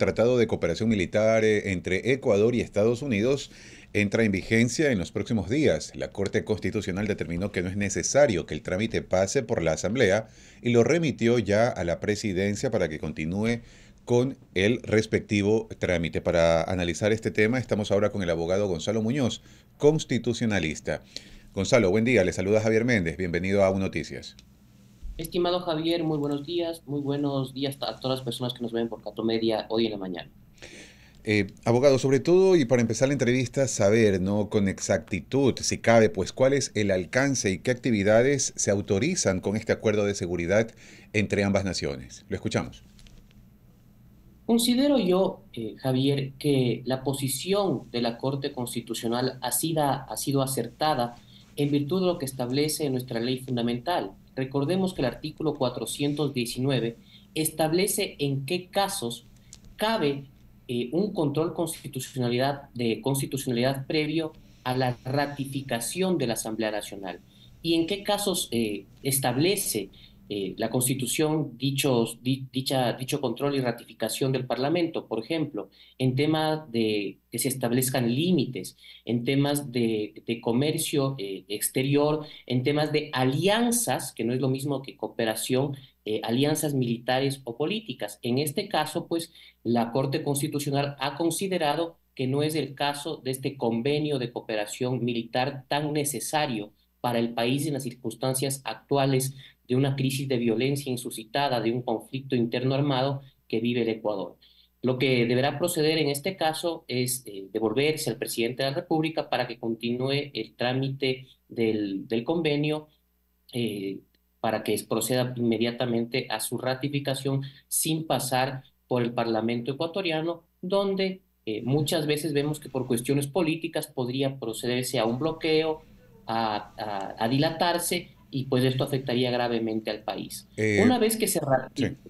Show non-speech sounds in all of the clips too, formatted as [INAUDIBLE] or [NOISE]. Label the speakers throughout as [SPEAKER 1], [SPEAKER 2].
[SPEAKER 1] Tratado de Cooperación Militar eh, entre Ecuador y Estados Unidos entra en vigencia en los próximos días. La Corte Constitucional determinó que no es necesario que el trámite pase por la Asamblea y lo remitió ya a la presidencia para que continúe con el respectivo trámite. Para analizar este tema estamos ahora con el abogado Gonzalo Muñoz, constitucionalista. Gonzalo, buen día. Le saluda Javier Méndez. Bienvenido a Un Noticias.
[SPEAKER 2] Estimado Javier, muy buenos días. Muy buenos días a todas las personas que nos ven por Catomedia hoy en la mañana.
[SPEAKER 1] Eh, abogado, sobre todo, y para empezar la entrevista, saber, ¿no? Con exactitud, si cabe, pues cuál es el alcance y qué actividades se autorizan con este acuerdo de seguridad entre ambas naciones. Lo escuchamos.
[SPEAKER 2] Considero yo, eh, Javier, que la posición de la Corte Constitucional ha sido, ha sido acertada en virtud de lo que establece nuestra ley fundamental. Recordemos que el artículo 419 establece en qué casos cabe eh, un control constitucionalidad, de constitucionalidad previo a la ratificación de la Asamblea Nacional y en qué casos eh, establece eh, la Constitución dichos, dicha, dicho control y ratificación del Parlamento, por ejemplo, en temas de que se establezcan límites, en temas de, comercio eh, exterior, en temas de alianzas, que no es lo mismo que cooperación, eh, alianzas militares o políticas. En este caso, pues, la Corte Constitucional ha considerado que no es el caso de este convenio de cooperación militar tan necesario para el país en las circunstancias actuales de una crisis de violencia insuscitada, de un conflicto interno armado que vive el Ecuador. Lo que deberá proceder en este caso es eh, devolverse al presidente de la República para que continúe el trámite del, convenio, eh, para que proceda inmediatamente a su ratificación sin pasar por el Parlamento ecuatoriano, donde eh, muchas veces vemos que por cuestiones políticas podría procederse a un bloqueo, a dilatarse y pues esto afectaría gravemente al país. Eh, Una vez que se,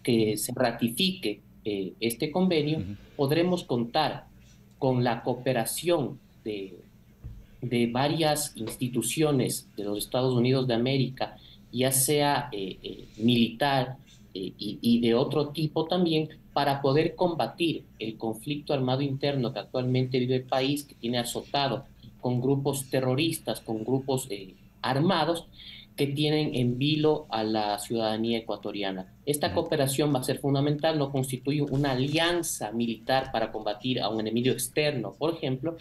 [SPEAKER 2] que se ratifique eh, este convenio, podremos contar con la cooperación de, de, varias instituciones de los Estados Unidos de América, ya sea eh, militar y, y de otro tipo también, para poder combatir el conflicto armado interno que actualmente vive el país, que tiene azotado con grupos terroristas, con grupos armados, que tienen en vilo a la ciudadanía ecuatoriana. Esta cooperación va a ser fundamental, no constituye una alianza militar para combatir a un enemigo externo, por ejemplo,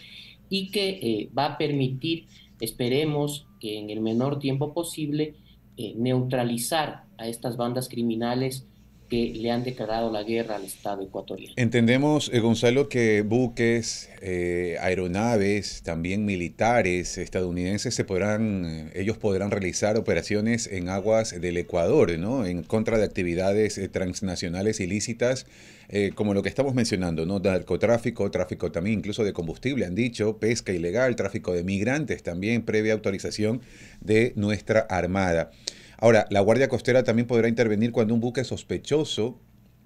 [SPEAKER 2] y que eh, va a permitir, esperemos que en el menor tiempo posible, eh, neutralizar a estas bandas criminales que le han declarado la guerra al Estado ecuatoriano.
[SPEAKER 1] Entendemos, eh, Gonzalo, que buques, eh, aeronaves, también militares estadounidenses se podrán, eh, ellos podrán realizar operaciones en aguas del Ecuador, ¿no? En contra de actividades transnacionales ilícitas, como lo que estamos mencionando, ¿no? Narcotráfico, tráfico también incluso de combustible, han dicho, pesca ilegal, tráfico de migrantes también, previa autorización de nuestra Armada. Ahora, la Guardia Costera también podrá intervenir cuando un buque sospechoso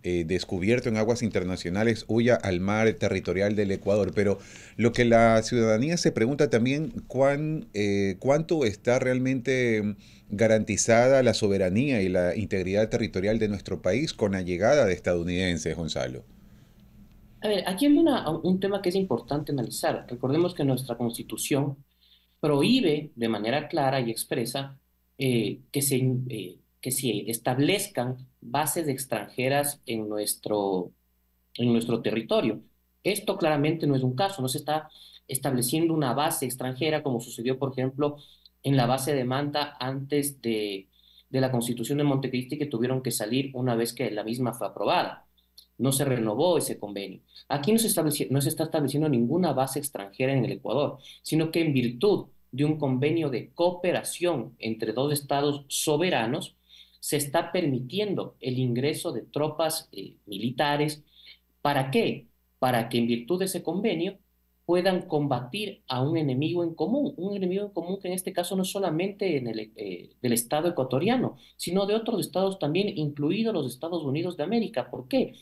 [SPEAKER 1] eh, descubierto en aguas internacionales huya al mar territorial del Ecuador. Pero lo que la ciudadanía se pregunta también, ¿cuán, eh, ¿cuánto está realmente garantizada la soberanía y la integridad territorial de nuestro país con la llegada de estadounidenses, Gonzalo?
[SPEAKER 2] A ver, aquí hay un tema que es importante analizar. Recordemos que nuestra constitución prohíbe de manera clara y expresa eh, que, se, eh, que se establezcan bases extranjeras en nuestro, en nuestro territorio. Esto claramente no es un caso, no se está estableciendo una base extranjera como sucedió, por ejemplo, en la base de Manta antes de, de la constitución de Montecristi que tuvieron que salir una vez que la misma fue aprobada. No se renovó ese convenio. Aquí no se, no se está estableciendo ninguna base extranjera en el Ecuador, sino que en virtud de un convenio de cooperación entre dos estados soberanos, se está permitiendo el ingreso de tropas eh, militares. ¿Para qué? Para que en virtud de ese convenio puedan combatir a un enemigo en común, un enemigo en común que en este caso no solamente en el, eh, del Estado ecuatoriano, sino de otros estados también, incluidos los Estados Unidos de América. ¿Por qué?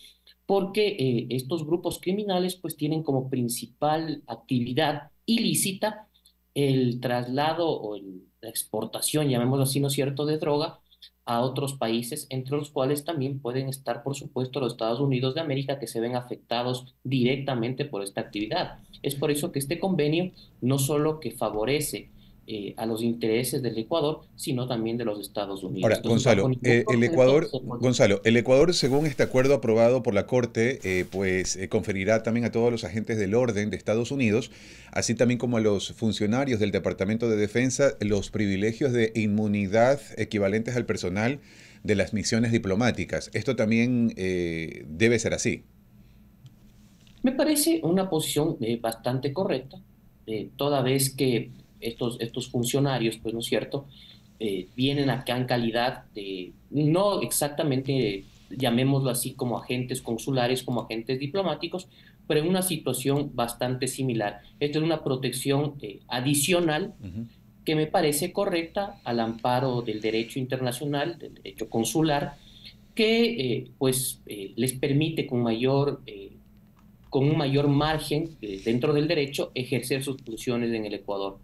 [SPEAKER 2] Porque eh, estos grupos criminales pues tienen como principal actividad ilícita el traslado o la exportación, llamémoslo así, ¿no es cierto?, de droga a otros países, entre los cuales también pueden estar, por supuesto, los Estados Unidos de América, que se ven afectados directamente por esta actividad. Es por eso que este convenio no solo que favorece eh, a los intereses del Ecuador, sino también de los Estados Unidos.
[SPEAKER 1] Ahora, Gonzalo, eh, el Ecuador, Gonzalo, el Ecuador, según este acuerdo aprobado por la Corte, eh, pues conferirá también a todos los agentes del orden de Estados Unidos, así también como a los funcionarios del Departamento de Defensa, los privilegios de inmunidad equivalentes al personal de las misiones diplomáticas. Esto también debe ser así.
[SPEAKER 2] Me parece una posición bastante correcta, toda vez que estos, estos funcionarios, pues, ¿no es cierto?, eh, vienen acá en calidad de, no exactamente, llamémoslo así, como agentes consulares, como agentes diplomáticos, pero en una situación bastante similar. Esto es una protección eh, adicional que me parece correcta al amparo del derecho internacional, del derecho consular, que eh, pues les permite con mayor con un mayor margen dentro del derecho ejercer sus funciones en el Ecuador.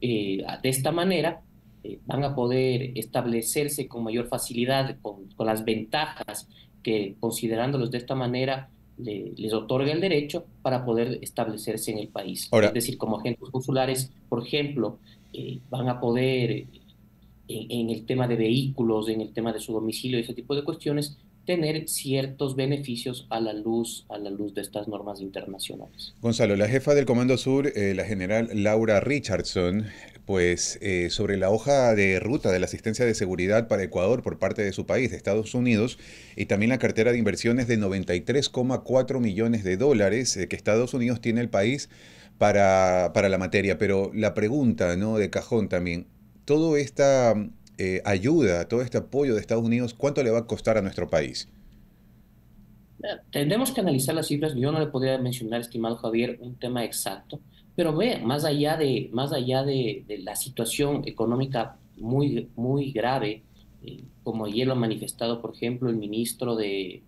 [SPEAKER 2] Eh, de esta manera eh, van a poder establecerse con mayor facilidad con, las ventajas que considerándolos de esta manera les otorga el derecho para poder establecerse en el país. es decir, como agentes consulares, por ejemplo, eh, van a poder en, el tema de vehículos, en el tema de su domicilio y ese tipo de cuestiones, tener ciertos beneficios a la luz, a la luz de estas normas internacionales.
[SPEAKER 1] Gonzalo, la jefa del Comando Sur, eh, la general Laura Richardson, pues eh, sobre la hoja de ruta de la asistencia de seguridad para Ecuador por parte de su país, de Estados Unidos, y también la cartera de inversiones de 93,4 millones de dólares eh, que Estados Unidos tiene el país para, para la materia. Pero la pregunta, ¿no? De cajón también, todo esta eh, ayuda, todo este apoyo de Estados Unidos, ¿cuánto le va a costar a nuestro país?
[SPEAKER 2] Tendremos que analizar las cifras. Yo no le podría mencionar, estimado Javier, un tema exacto, pero ve, más allá de, más allá de, la situación económica muy, muy grave, eh, como ayer lo ha manifestado, por ejemplo, el ministro de,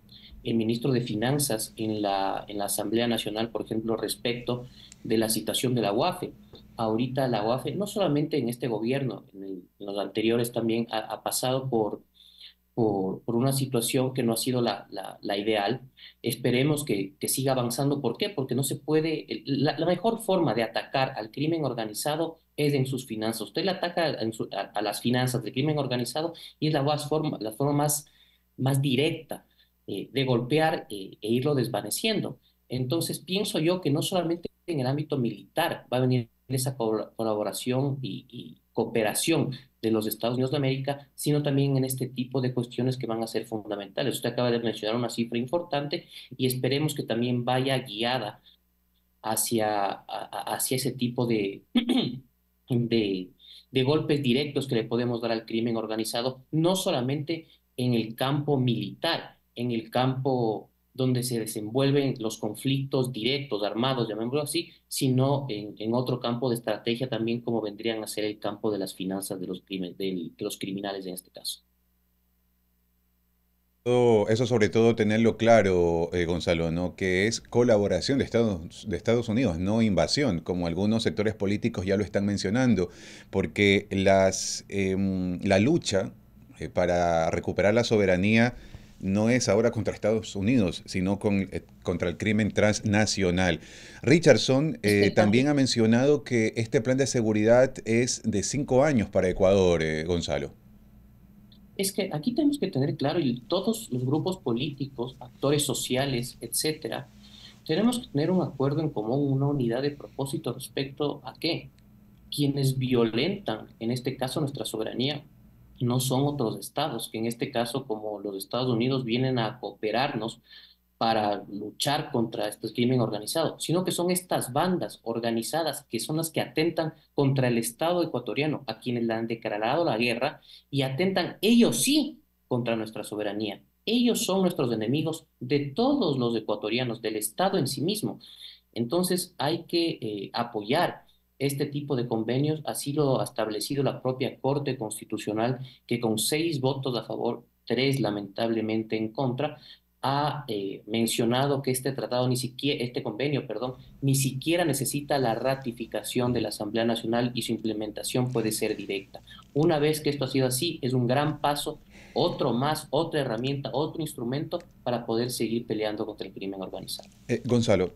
[SPEAKER 2] el ministro de Finanzas en la, en la Asamblea Nacional, por ejemplo, respecto de la situación de la UAFE ahorita la UAFE, no solamente en este gobierno, en, los anteriores también ha, pasado por, por, una situación que no ha sido la, ideal. Esperemos que, que, siga avanzando. ¿Por qué? Porque no se puede, la, mejor forma de atacar al crimen organizado es en sus finanzas. Usted le ataca a, las finanzas del crimen organizado y es la, más forma, la forma más, más directa eh, de golpear eh, e irlo desvaneciendo. Entonces pienso yo que no solamente en el ámbito militar va a venir esa colaboración y, cooperación de los Estados Unidos de América, sino también en este tipo de cuestiones que van a ser fundamentales. Usted acaba de mencionar una cifra importante y esperemos que también vaya guiada hacia, hacia ese tipo de, [CLEARS THROAT] de, de golpes directos que le podemos dar al crimen organizado, no solamente en el campo militar, en el campo donde se desenvuelven los conflictos directos, armados, llamémoslo así, sino en, otro campo de estrategia también como vendrían a ser el campo de las finanzas de los, de los criminales en este caso.
[SPEAKER 1] Eso sobre todo tenerlo claro, eh, Gonzalo, que es colaboración de Estados, de Estados Unidos, no invasión, como algunos sectores políticos ya lo están mencionando, porque las, em, la lucha eh, para recuperar la soberanía no es ahora contra Estados Unidos, sino con, eh, contra el crimen transnacional. Richardson eh, también ha mencionado que este plan de seguridad es de cinco años para Ecuador, eh, Gonzalo.
[SPEAKER 2] Es que aquí tenemos que tener claro, y todos los grupos políticos, actores sociales, etcétera, tenemos que tener un acuerdo en común, una unidad de propósito respecto a qué. Quienes violentan, en este caso, nuestra soberanía, no son otros estados, que en este caso, como los Estados Unidos, vienen a cooperarnos para luchar contra este crimen organizado, sino que son estas bandas organizadas que son las que atentan contra el Estado ecuatoriano, a quienes le han declarado la guerra y atentan ellos sí contra nuestra soberanía. Ellos son nuestros enemigos de todos los ecuatorianos, del Estado en sí mismo. Entonces hay que eh, apoyar este tipo de convenios, así lo ha establecido la propia Corte Constitucional, que con seis votos a favor, tres lamentablemente en contra, ha eh, mencionado que este tratado ni siquiera, este convenio, perdón, ni siquiera necesita la ratificación de la Asamblea Nacional y su implementación puede ser directa. Una vez que esto ha sido así, es un gran paso otro más, otra herramienta, otro instrumento para poder seguir peleando contra el crimen organizado.
[SPEAKER 1] Eh, Gonzalo,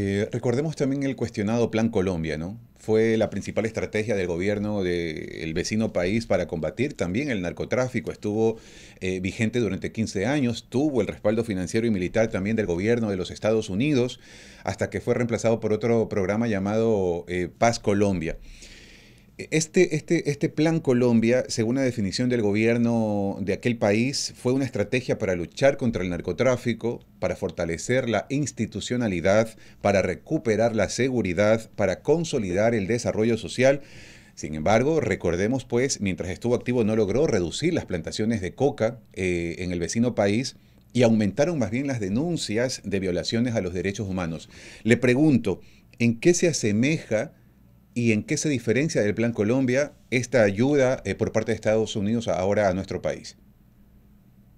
[SPEAKER 1] eh, recordemos también el cuestionado Plan Colombia, ¿no? Fue la principal estrategia del gobierno del vecino país para combatir también el narcotráfico. Estuvo eh, vigente durante 15 años, tuvo el respaldo financiero y militar también del gobierno de los Estados Unidos, hasta que fue reemplazado por otro programa llamado eh, Paz Colombia. Este, este, este plan Colombia, según la definición del gobierno de aquel país, fue una estrategia para luchar contra el narcotráfico, para fortalecer la institucionalidad, para recuperar la seguridad, para consolidar el desarrollo social. Sin embargo, recordemos pues, mientras estuvo activo no logró reducir las plantaciones de coca eh, en el vecino país y aumentaron más bien las denuncias de violaciones a los derechos humanos. Le pregunto, ¿en qué se asemeja ¿Y en qué se diferencia del Plan Colombia esta ayuda eh, por parte de Estados Unidos ahora a nuestro país?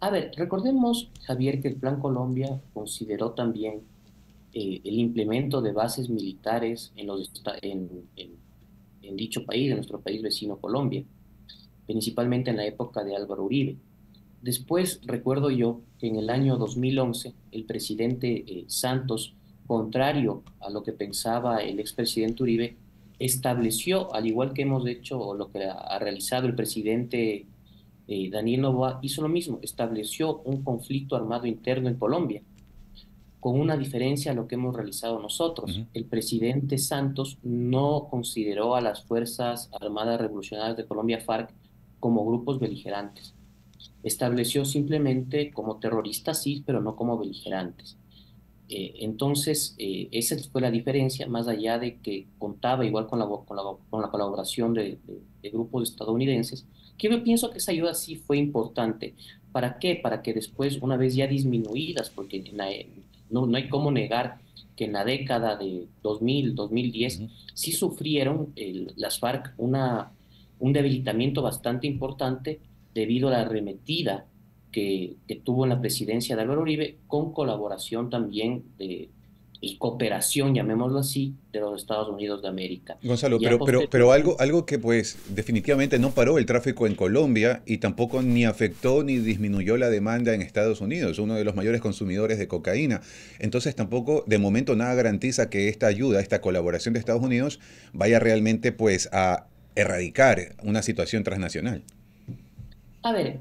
[SPEAKER 2] A ver, recordemos, Javier, que el Plan Colombia consideró también eh, el implemento de bases militares en, los, en, en, dicho país, en nuestro país vecino Colombia, principalmente en la época de Álvaro Uribe. Después recuerdo yo que en el año 2011 el presidente eh, Santos, contrario a lo que pensaba el expresidente Uribe, estableció, al igual que hemos hecho o lo que ha realizado el presidente eh, Daniel Novoa, hizo lo mismo, estableció un conflicto armado interno en Colombia, con una diferencia a lo que hemos realizado nosotros. El presidente Santos no consideró a las Fuerzas Armadas Revolucionarias de Colombia, FARC, como grupos beligerantes. Estableció simplemente como terroristas, sí, pero no como beligerantes. Eh, entonces, eh, esa fue la diferencia, más allá de que contaba igual con la, con la, con la colaboración de, grupos estadounidenses, que yo pienso que esa ayuda sí fue importante. ¿Para qué? Para que después, una vez ya disminuidas, porque no, no hay cómo negar que en la década de 2000, 2010, sí sufrieron las FARC una, un debilitamiento bastante importante debido a la arremetida que, tuvo en la presidencia de Álvaro Uribe, con colaboración también de, y cooperación, llamémoslo así, de los Estados Unidos de América.
[SPEAKER 1] Gonzalo, pero, pero, pero algo, algo que pues definitivamente no paró el tráfico en Colombia y tampoco ni afectó ni disminuyó la demanda en Estados Unidos, uno de los mayores consumidores de cocaína. Entonces tampoco de momento nada garantiza que esta ayuda, esta colaboración de Estados Unidos vaya realmente pues a erradicar una situación transnacional.
[SPEAKER 2] A ver,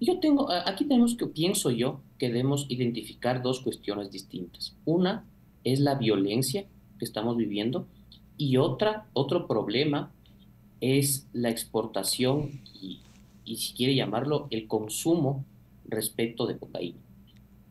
[SPEAKER 2] yo tengo, aquí tenemos que, pienso yo, que debemos identificar dos cuestiones distintas. Una es la violencia que estamos viviendo y otra, otro problema es la exportación y, si quiere llamarlo, el consumo respecto de cocaína.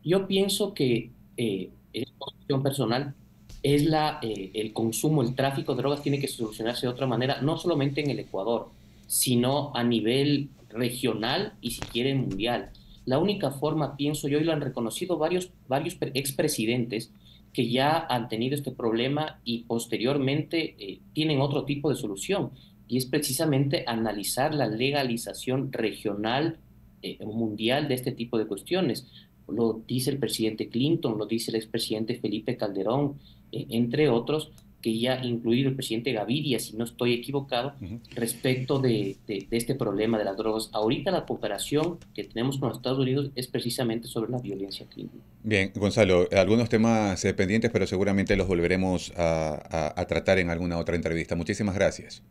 [SPEAKER 2] Yo pienso que eh, en posición personal es la, eh, el consumo, el tráfico de drogas tiene que solucionarse de otra manera, no solamente en el Ecuador, sino a nivel regional y si quiere mundial. La única forma, pienso yo, y lo han reconocido varios, varios expresidentes que ya han tenido este problema y posteriormente eh, tienen otro tipo de solución, y es precisamente analizar la legalización regional eh, mundial de este tipo de cuestiones. Lo dice el presidente Clinton, lo dice el expresidente Felipe Calderón, eh, entre otros, que ya incluido el presidente Gaviria, si no estoy equivocado, respecto de, este problema de las drogas. Ahorita la cooperación que tenemos con los Estados Unidos es precisamente sobre la violencia clínica.
[SPEAKER 1] Bien, Gonzalo, algunos temas eh, pendientes, pero seguramente los volveremos a, tratar en alguna otra entrevista. Muchísimas gracias.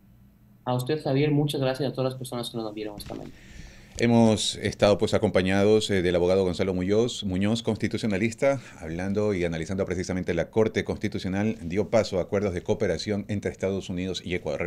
[SPEAKER 2] A usted, Javier, muchas gracias a todas las personas que nos vieron esta mañana.
[SPEAKER 1] Hemos estado pues acompañados eh, del abogado Gonzalo Muñoz, Muñoz, constitucionalista, hablando y analizando precisamente la Corte Constitucional dio paso a acuerdos de cooperación entre Estados Unidos y Ecuador.